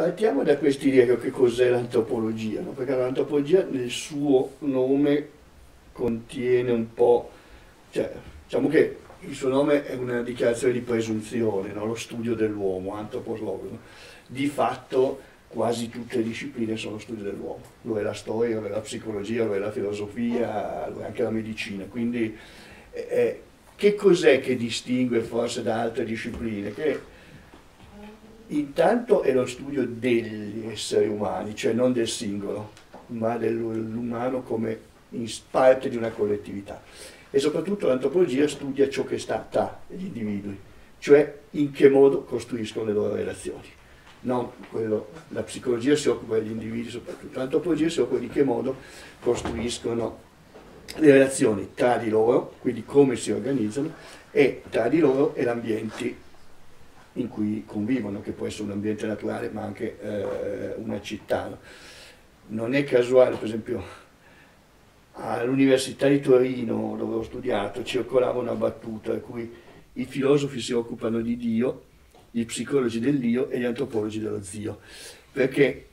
partiamo da quest'idea che cos'è l'antropologia, no? perché l'antropologia nel suo nome contiene un po', cioè, diciamo che il suo nome è una dichiarazione di presunzione, no? lo studio dell'uomo, antropologo. Di fatto quasi tutte le discipline sono studio dell'uomo, lo è la storia, lo è la psicologia, lo è la filosofia, lo è anche la medicina. Quindi eh, che cos'è che distingue forse da altre discipline? Che intanto è lo studio degli esseri umani, cioè non del singolo, ma dell'umano come parte di una collettività. E soprattutto l'antropologia studia ciò che sta tra gli individui, cioè in che modo costruiscono le loro relazioni quello, la psicologia si occupa degli individui soprattutto, l'antropologia si occupa di che modo costruiscono le relazioni tra di loro, quindi come si organizzano, e tra di loro e l'ambiente in cui convivono, che può essere un ambiente naturale ma anche eh, una città. Non è casuale, per esempio, all'Università di Torino, dove ho studiato, circolava una battuta in cui i filosofi si occupano di Dio gli psicologi dell'io e gli antropologi dello zio, perché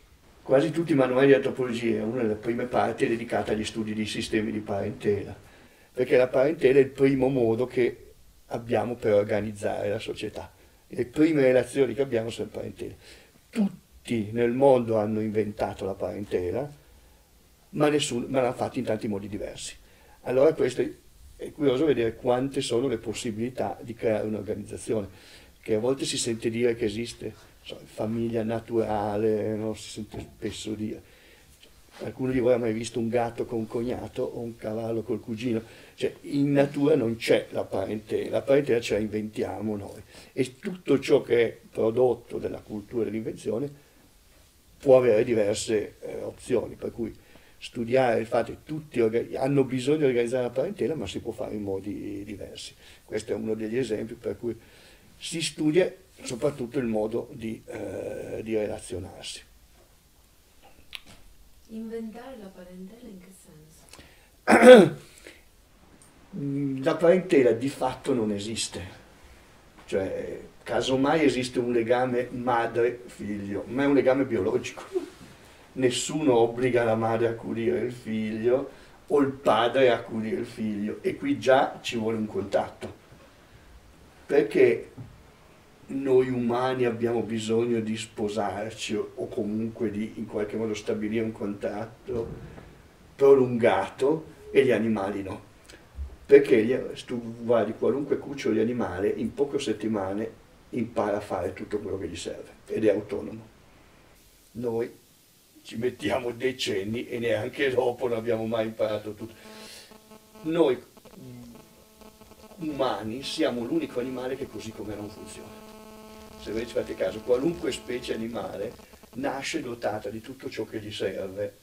quasi tutti i manuali di antropologia, una delle prime parti è dedicata agli studi di sistemi di parentela, perché la parentela è il primo modo che abbiamo per organizzare la società. Le prime relazioni che abbiamo sono le parentele. Tutti nel mondo hanno inventato la parentela, ma, nessuno, ma l'hanno fatto in tanti modi diversi. Allora questo è curioso vedere quante sono le possibilità di creare un'organizzazione che a volte si sente dire che esiste so, famiglia naturale, no? si sente spesso dire. Qualcuno di voi ha mai visto un gatto con un cognato o un cavallo col cugino? Cioè, in natura non c'è la parentela, la parentela ce la inventiamo noi. E tutto ciò che è prodotto della cultura dell'invenzione può avere diverse eh, opzioni, per cui studiare il fatto che tutti hanno bisogno di organizzare la parentela, ma si può fare in modi diversi. Questo è uno degli esempi per cui si studia soprattutto il modo di, eh, di relazionarsi. Inventare la parentela in che senso? La parentela di fatto non esiste, cioè casomai esiste un legame madre-figlio, ma è un legame biologico. Nessuno obbliga la madre a accudire il figlio o il padre a accudire il figlio e qui già ci vuole un contatto perché noi umani abbiamo bisogno di sposarci o comunque di in qualche modo stabilire un contratto prolungato e gli animali no. Perché se tu guardi qualunque cucciolo di animale, in poche settimane impara a fare tutto quello che gli serve ed è autonomo. Noi ci mettiamo decenni e neanche dopo non abbiamo mai imparato tutto. Noi umani siamo l'unico animale che così come non funziona. Se voi ci fate caso, qualunque specie animale nasce dotata di tutto ciò che gli serve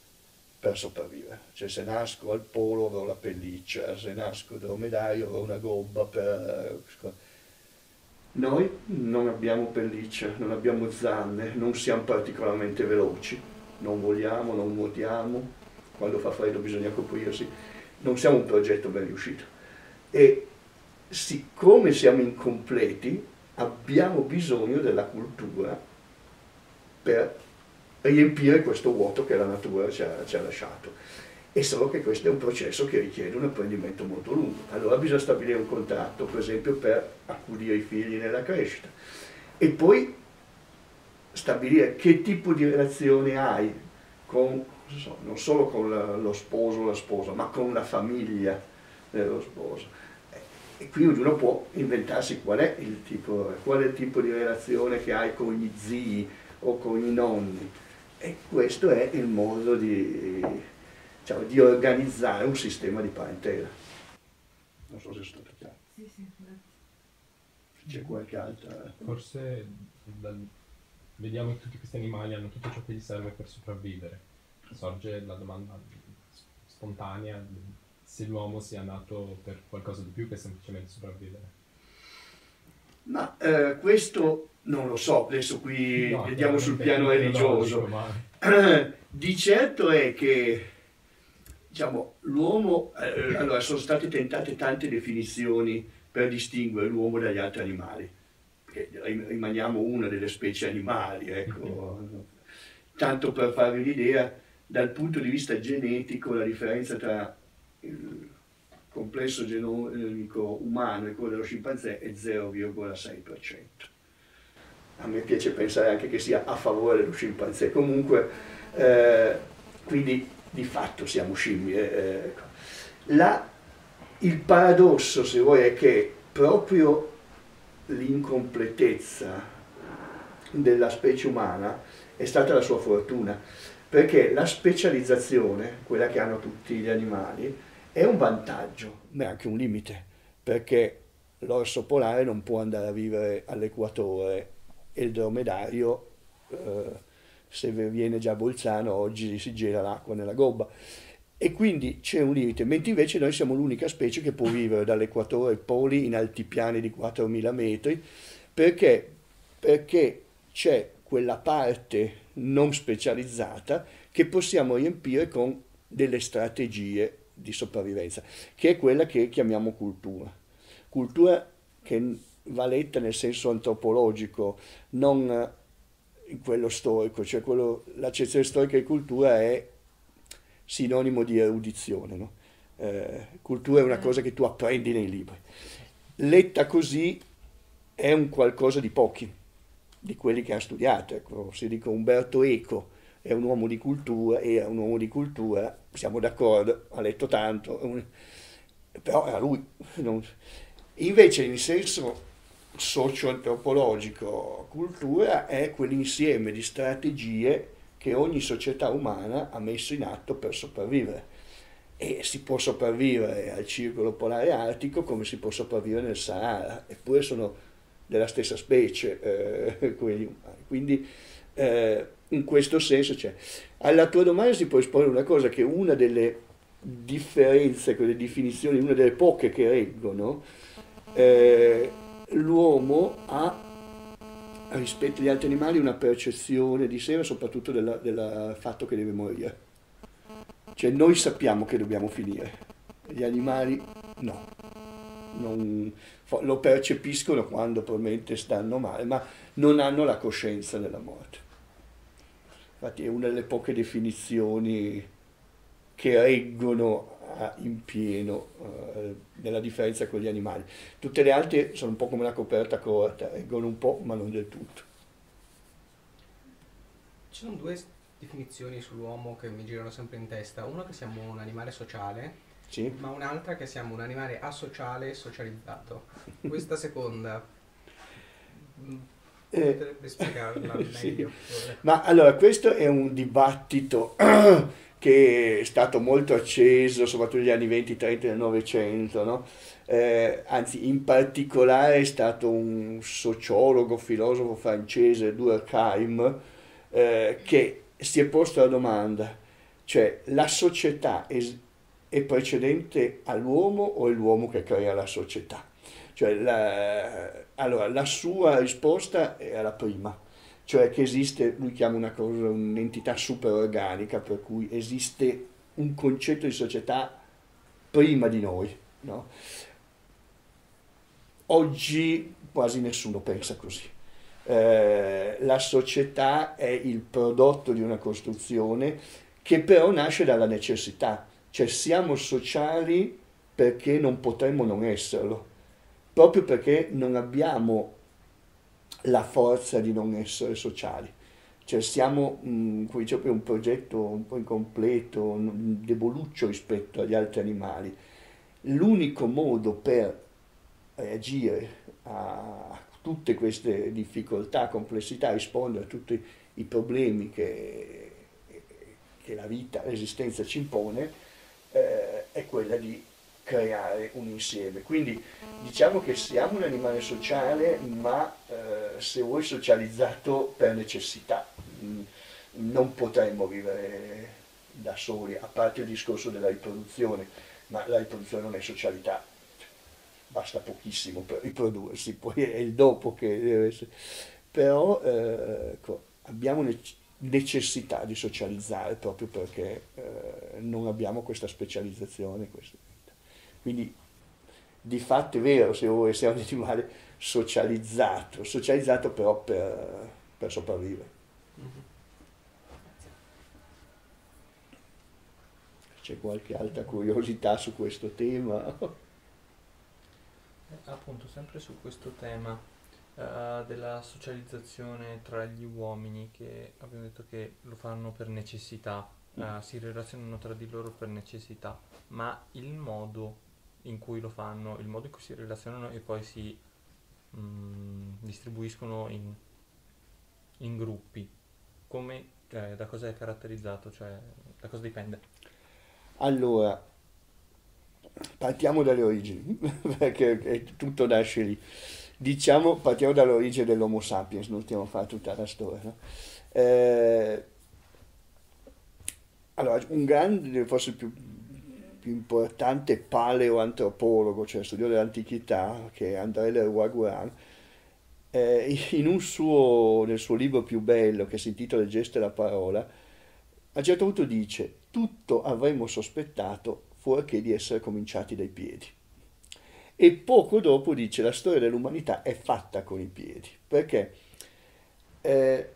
per sopravvivere. Cioè se nasco al polo avrò la pelliccia, se nasco dromedario avrò una gobba per... Noi non abbiamo pelliccia, non abbiamo zanne, non siamo particolarmente veloci, non voliamo, non nuotiamo, quando fa freddo bisogna coprirsi, non siamo un progetto ben riuscito. E siccome siamo incompleti, abbiamo bisogno della cultura per riempire questo vuoto che la natura ci ha, ci ha lasciato. E solo che questo è un processo che richiede un apprendimento molto lungo. Allora bisogna stabilire un contratto, per esempio, per accudire i figli nella crescita. E poi stabilire che tipo di relazione hai con, non solo con lo sposo o la sposa, ma con la famiglia dello sposo e qui ognuno può inventarsi qual è, il tipo, qual è il tipo di relazione che hai con gli zii o con i nonni. E questo è il modo di, diciamo, di organizzare un sistema di parentela. Non so se è stato chiaro. Sì, sì, C'è qualche altra... Forse dal, vediamo che tutti questi animali hanno tutto ciò che gli serve per sopravvivere. Sorge la domanda spontanea se l'uomo sia nato per qualcosa di più che semplicemente sopravvivere. Ma eh, questo non lo so, adesso qui no, vediamo sul piano religioso. Ma... Di certo è che diciamo, l'uomo, eh, allora sono state tentate tante definizioni per distinguere l'uomo dagli altri animali. rimaniamo una delle specie animali, ecco. Tanto per farvi l'idea, dal punto di vista genetico la differenza tra il complesso genomico umano e quello dello scimpanzé è 0,6%. A me piace pensare anche che sia a favore dello scimpanzé, comunque, eh, quindi di fatto siamo scimmie. Eh, ecco. La, il paradosso, se vuoi, è che proprio l'incompletezza della specie umana è stata la sua fortuna, perché la specializzazione, quella che hanno tutti gli animali, è un vantaggio, ma è anche un limite, perché l'orso polare non può andare a vivere all'equatore e il dromedario, eh, se viene già a Bolzano, oggi si gela l'acqua nella gobba. E quindi c'è un limite, mentre invece noi siamo l'unica specie che può vivere dall'equatore ai poli in altipiani di 4.000 metri, perché, perché c'è quella parte non specializzata che possiamo riempire con delle strategie di sopravvivenza, che è quella che chiamiamo cultura. Cultura che va letta nel senso antropologico, non in quello storico, cioè quello, l'accezione storica di cultura è sinonimo di erudizione. No? Eh, cultura è una cosa che tu apprendi nei libri. Letta così è un qualcosa di pochi, di quelli che hanno studiato. Ecco, si dice Umberto Eco è un uomo di cultura, era un uomo di cultura, siamo d'accordo, ha letto tanto, però era lui. Non... Invece in senso socio-antropologico, cultura è quell'insieme di strategie che ogni società umana ha messo in atto per sopravvivere. E si può sopravvivere al circolo polare artico come si può sopravvivere nel Sahara, eppure sono della stessa specie eh, quelli umani. Quindi eh, in questo senso c'è. Alla tua domanda si può esporre una cosa, che una delle differenze, quelle definizioni, una delle poche che reggono, eh, l'uomo ha rispetto agli altri animali una percezione di sé, soprattutto del fatto che deve morire. Cioè noi sappiamo che dobbiamo finire, gli animali no. Non, lo percepiscono quando probabilmente stanno male, ma non hanno la coscienza della morte. Infatti è una delle poche definizioni che reggono in pieno uh, nella differenza con gli animali. Tutte le altre sono un po' come una coperta corta, reggono un po' ma non del tutto. Ci sono due definizioni sull'uomo che mi girano sempre in testa, una che siamo un animale sociale, sì. ma un'altra che siamo un animale asociale e socializzato. Questa seconda eh, potrebbe spiegarla meglio. Sì. Ma allora, questo è un dibattito che è stato molto acceso, soprattutto negli anni 20-30 del Novecento, no? eh, anzi in particolare è stato un sociologo, filosofo francese, Durkheim, eh, che si è posto la domanda, cioè la società è, è precedente all'uomo o è l'uomo che crea la società? Cioè la, allora, la sua risposta è la prima, cioè che esiste, lui chiama una cosa, un'entità superorganica, per cui esiste un concetto di società prima di noi. No? Oggi quasi nessuno pensa così. Eh, la società è il prodotto di una costruzione che però nasce dalla necessità, cioè siamo sociali perché non potremmo non esserlo, proprio perché non abbiamo la forza di non essere sociali. Cioè siamo, mh, come dicevo, un progetto un po' incompleto, deboluccio rispetto agli altri animali. L'unico modo per reagire a tutte queste difficoltà, complessità, rispondere a tutti i problemi che, che la vita, l'esistenza ci impone, eh, è quella di creare un insieme. Quindi diciamo che siamo un animale sociale, ma eh, se vuoi socializzato per necessità. Mm, non potremmo vivere da soli, a parte il discorso della riproduzione, ma la riproduzione non è socialità, basta pochissimo per riprodursi, poi è il dopo che deve essere. Però eh, ecco, abbiamo necessità di socializzare proprio perché eh, non abbiamo questa specializzazione. Questa. Quindi di fatto è vero, se vuoi, siamo un animale socializzato, socializzato però per, per sopravvivere. C'è qualche altra curiosità su questo tema? Eh, appunto, sempre su questo tema uh, della socializzazione tra gli uomini, che abbiamo detto che lo fanno per necessità, uh, si relazionano tra di loro per necessità, ma il modo in cui lo fanno, il modo in cui si relazionano e poi si mh, mm, distribuiscono in, in gruppi, come, cioè, da cosa è caratterizzato, cioè da cosa dipende? Allora, partiamo dalle origini, perché tutto nasce lì. Diciamo, partiamo dall'origine dell'Homo sapiens, non stiamo a fare tutta la storia. No? Eh, allora, un grande, forse più più importante paleoantropologo, cioè studio dell'antichità, che è André Leroy-Guerin, eh, in un suo, nel suo libro più bello, che si intitola Il gesto e la parola, a un certo punto dice tutto avremmo sospettato fuorché di essere cominciati dai piedi. E poco dopo dice la storia dell'umanità è fatta con i piedi, perché eh,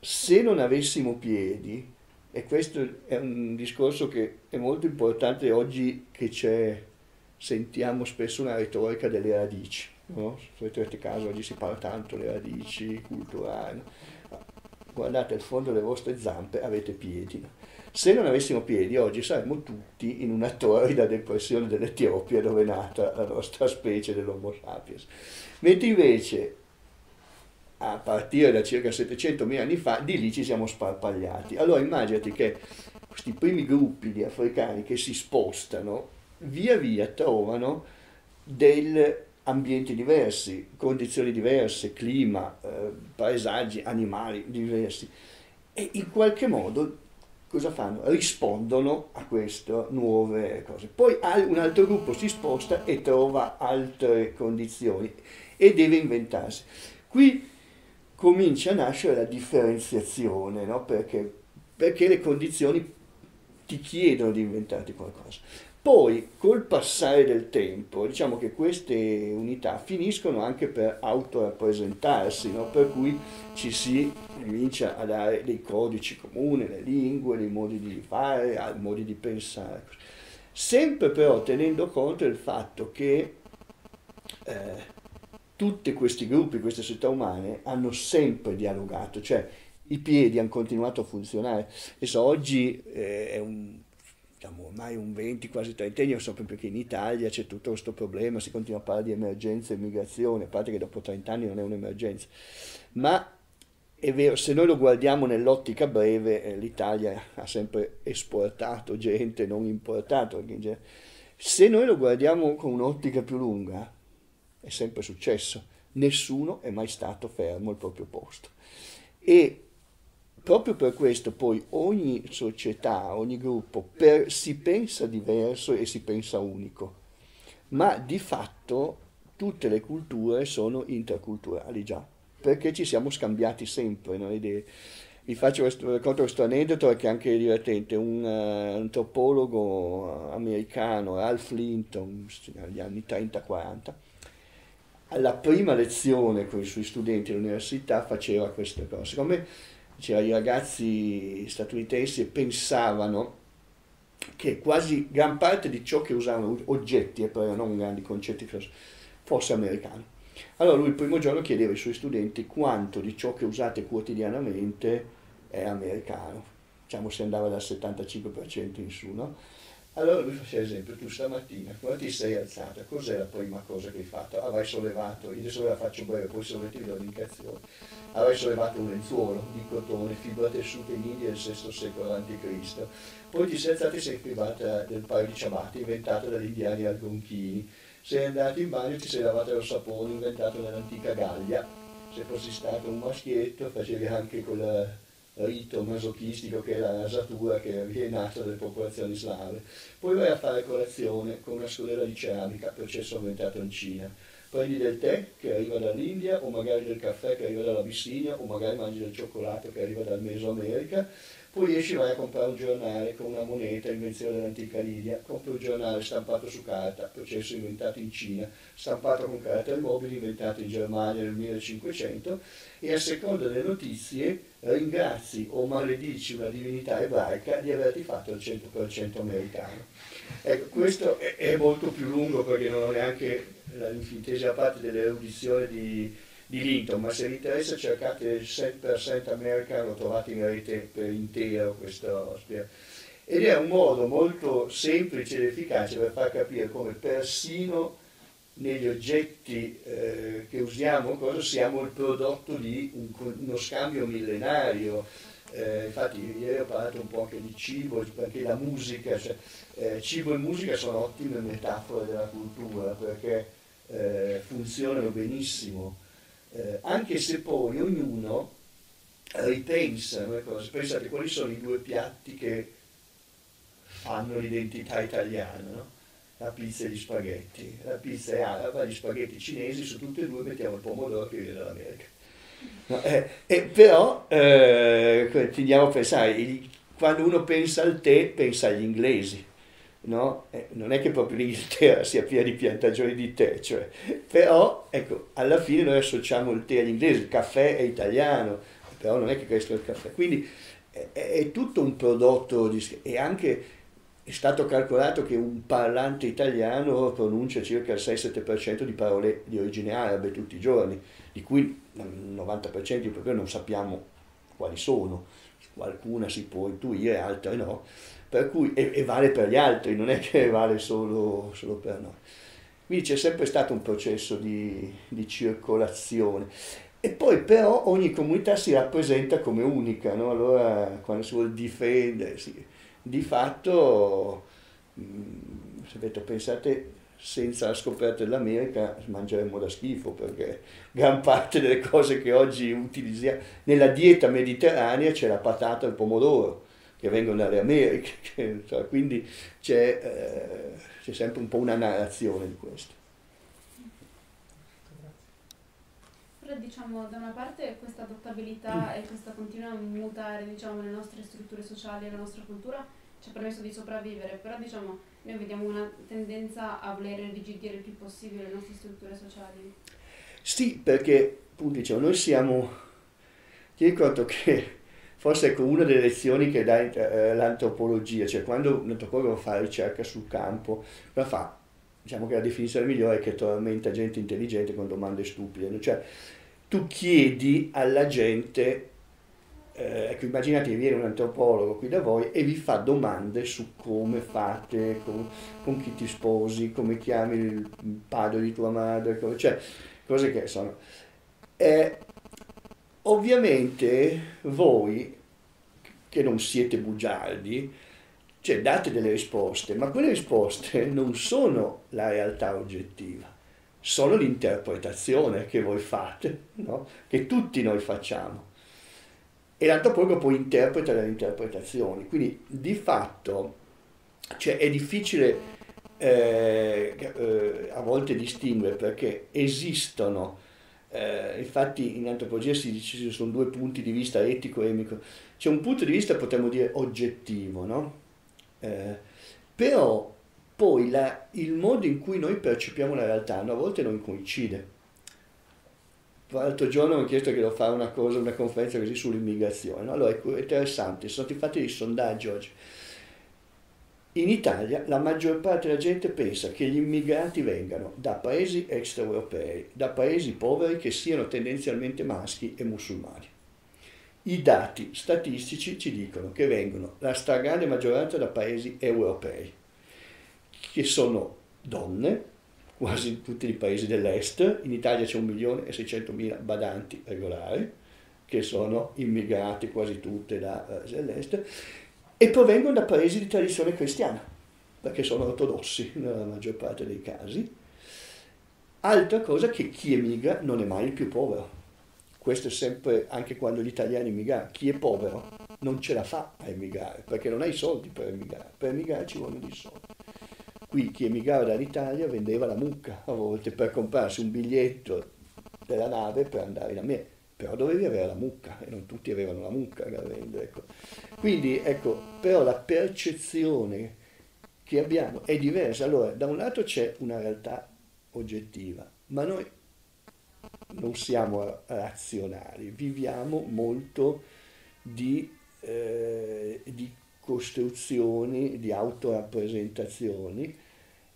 se non avessimo piedi, e questo è un discorso che è molto importante oggi che c'è, sentiamo spesso una retorica delle radici. No? Se avete caso oggi si parla tanto delle radici culturali. Guardate al fondo delle vostre zampe avete piedi. Se non avessimo piedi oggi saremmo tutti in una torrida depressione dell'Etiopia dove è nata la nostra specie dell'Homo sapiens. Mentre invece a partire da circa 700.000 anni fa, di lì ci siamo sparpagliati. Allora immaginati che questi primi gruppi di africani che si spostano, via via trovano degli ambienti diversi, condizioni diverse, clima, eh, paesaggi, animali diversi e in qualche modo cosa fanno? Rispondono a queste nuove cose. Poi un altro gruppo si sposta e trova altre condizioni e deve inventarsi. Qui comincia a nascere la differenziazione, no? perché, perché le condizioni ti chiedono di inventarti qualcosa. Poi, col passare del tempo, diciamo che queste unità finiscono anche per autorappresentarsi, no? per cui ci si comincia a dare dei codici comuni, le lingue, dei modi di fare, modi di pensare. Sempre però tenendo conto del fatto che eh, tutti questi gruppi, queste società umane hanno sempre dialogato, cioè i piedi hanno continuato a funzionare. Adesso oggi eh, è un, diciamo, ormai un 20, quasi 30 anni, so proprio che in Italia c'è tutto questo problema, si continua a parlare di emergenza e migrazione, a parte che dopo 30 anni non è un'emergenza, ma è vero, se noi lo guardiamo nell'ottica breve, eh, l'Italia ha sempre esportato gente, non importato. Se noi lo guardiamo con un'ottica più lunga, è sempre successo, nessuno è mai stato fermo al proprio posto. E proprio per questo poi ogni società, ogni gruppo per, si pensa diverso e si pensa unico, ma di fatto tutte le culture sono interculturali già, perché ci siamo scambiati sempre no. Vi faccio questo, racconto questo aneddoto che è anche divertente. Un uh, antropologo americano, Ralph Linton, negli anni 30-40, alla prima lezione con i suoi studenti all'università faceva queste cose. Siccome diceva, i ragazzi statunitensi pensavano che quasi gran parte di ciò che usavano oggetti, e poi non grandi concetti, fosse americano. Allora lui il primo giorno chiedeva ai suoi studenti quanto di ciò che usate quotidianamente è americano. Diciamo si andava dal 75% in su, no? Allora lui faceva esempio, tu stamattina, quando ti sei alzata, cos'è la prima cosa che hai fatto? Avrai sollevato, io adesso ve la faccio breve, poi se volete vi do l'indicazione, avrai sollevato un lenzuolo di cotone, fibra tessuta in India del VI secolo a.C., poi ti sei alzata e sei privata del paio di ciabatte inventato dagli indiani algonchini, sei andato in bagno e ti sei lavato lo sapone inventato nell'antica Gallia, se fossi stato un maschietto facevi anche quella rito masochistico che è la rasatura che è nata dalle popolazioni slave. Poi vai a fare colazione con una scodella di ceramica, processo inventato in Cina. prendi del tè che arriva dall'India o magari del caffè che arriva dall'Abissinia o magari mangi del cioccolato che arriva dal Mesoamerica poi esci e vai a comprare un giornale con una moneta, invenzione dell'antica Lidia, compri un giornale stampato su carta, processo inventato in Cina, stampato con caratteri mobili, inventato in Germania nel 1500, e a seconda delle notizie ringrazi o maledici una divinità ebraica di averti fatto il 100% americano. Ecco, questo è, molto più lungo perché non ho neanche l'infintesa parte dell'erudizione di di Linton, ma se vi interessa cercate il 7% American, lo trovate in rete per intero questo ed è un modo molto semplice ed efficace per far capire come persino negli oggetti eh, che usiamo cosa siamo il prodotto di un, uno scambio millenario. Eh, infatti ieri ho parlato un po' anche di cibo, anche la musica, cioè, eh, cibo e musica sono ottime metafore della cultura perché eh, funzionano benissimo eh, anche se poi ognuno ripensa alle cose, pensate quali sono i due piatti che fanno l'identità italiana, no? la pizza e gli spaghetti. La pizza è araba, gli spaghetti cinesi, su tutti e due mettiamo il pomodoro che viene dall'America. No, eh, eh, però eh, tendiamo a pensare, quando uno pensa al tè pensa agli inglesi, no? Eh, non è che proprio l'Inghilterra sia piena di piantagioni di tè, cioè, però ecco, alla fine noi associamo il tè agli inglesi, il caffè è italiano, però non è che questo è il caffè. Quindi è, è tutto un prodotto, di, e anche è stato calcolato che un parlante italiano pronuncia circa il 6-7% di parole di origine arabe tutti i giorni, di cui il 90% proprio non sappiamo quali sono, qualcuna si può intuire, altre no per cui, e, e, vale per gli altri, non è che vale solo, solo per noi. Quindi c'è sempre stato un processo di, di, circolazione. E poi però ogni comunità si rappresenta come unica, no? allora quando si vuole difendere, sì. di fatto, mm, se avete pensate, senza la scoperta dell'America mangeremmo da schifo perché gran parte delle cose che oggi utilizziamo nella dieta mediterranea c'è la patata e il pomodoro che vengono dalle Americhe, che, cioè, quindi c'è, eh, c'è, sempre un po' una narrazione di questo. Però diciamo da una parte questa adattabilità e questa continua mutare diciamo, le nostre strutture sociali e la nostra cultura ci ha permesso di sopravvivere, però diciamo noi vediamo una tendenza a voler irrigidire il più possibile le nostre strutture sociali. Sì, perché appunto diciamo, noi siamo, ti ricordo che forse ecco una delle lezioni che dà eh, l'antropologia, cioè quando un antropologo fa ricerca sul campo, la fa, diciamo che la definizione migliore è che tormenta gente intelligente con domande stupide, cioè tu chiedi alla gente, eh, ecco immaginate che viene un antropologo qui da voi e vi fa domande su come fate, con, con chi ti sposi, come chiami il padre di tua madre, cioè cose che sono... Eh, Ovviamente voi, che non siete bugiardi, cioè date delle risposte, ma quelle risposte non sono la realtà oggettiva, sono l'interpretazione che voi fate, no? che tutti noi facciamo. E l'antropologo poi interpreta le interpretazioni, quindi di fatto cioè, è difficile eh, eh, a volte distinguere perché esistono eh, infatti in antropologia si dice che ci sono due punti di vista etico e emico. C'è un punto di vista, potremmo dire, oggettivo, no? Eh, però poi la, il modo in cui noi percepiamo la realtà a volte non coincide. L'altro giorno mi ho chiesto che devo fare una cosa, una conferenza così sull'immigrazione. No? Allora è interessante, sono stati fatti dei sondaggi oggi in Italia la maggior parte della gente pensa che gli immigrati vengano da paesi extraeuropei, da paesi poveri che siano tendenzialmente maschi e musulmani. I dati statistici ci dicono che vengono la stragrande maggioranza da paesi europei, che sono donne, quasi in tutti i paesi dell'est, in Italia c'è 1.600.000 badanti regolari, che sono immigrati quasi tutte dall'est, eh, e provengono da paesi di tradizione cristiana, perché sono ortodossi nella maggior parte dei casi. Altra cosa che chi emigra non è mai il più povero. Questo è sempre, anche quando gli italiani emigrano, chi è povero non ce la fa a emigrare, perché non ha i soldi per emigrare. Per emigrare ci vogliono dei soldi. qui chi emigrava dall'Italia vendeva la mucca a volte per comprarsi un biglietto della nave per andare in America, però dovevi avere la mucca e non tutti avevano la mucca da. Ecco. Quindi ecco, però la percezione che abbiamo è diversa. Allora, da un lato c'è una realtà oggettiva, ma noi non siamo razionali, viviamo molto di, eh, di costruzioni, di autorappresentazioni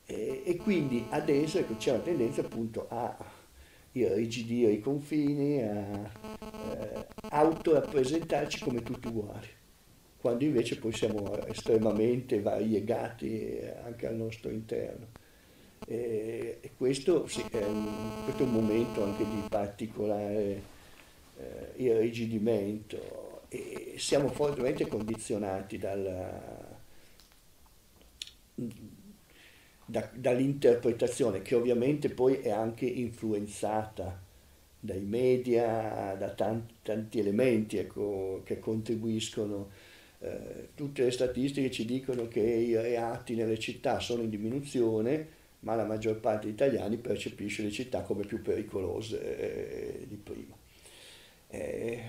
e, e quindi adesso ecco, c'è una tendenza appunto a irrigidire i confini, a eh, autorappresentarci come tutti uguali, quando invece poi siamo estremamente variegati anche al nostro interno. E, e questo, sì, è un, questo, è un, momento anche di particolare eh, irrigidimento e siamo fortemente condizionati dalla, da, dall'interpretazione che ovviamente poi è anche influenzata dai media, da tanti, tanti elementi ecco, che contribuiscono. Eh, tutte le statistiche ci dicono che i reati nelle città sono in diminuzione, ma la maggior parte degli italiani percepisce le città come più pericolose eh, di prima. Eh,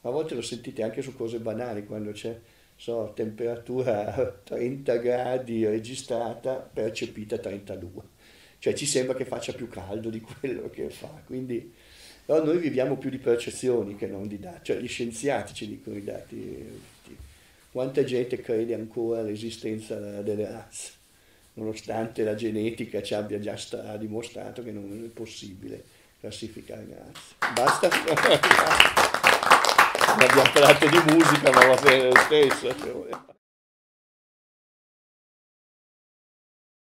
a volte lo sentite anche su cose banali, quando c'è so, temperatura 30 gradi registrata, percepita 32. Cioè ci sembra che faccia più caldo di quello che fa. Quindi, però noi viviamo più di percezioni che non di dati. Cioè gli scienziati ci dicono i dati. Quanta gente crede ancora all'esistenza delle razze? nonostante la genetica ci abbia già dimostrato che non è possibile classificare razze. Basta? abbiamo parlato di musica, ma va bene lo stesso.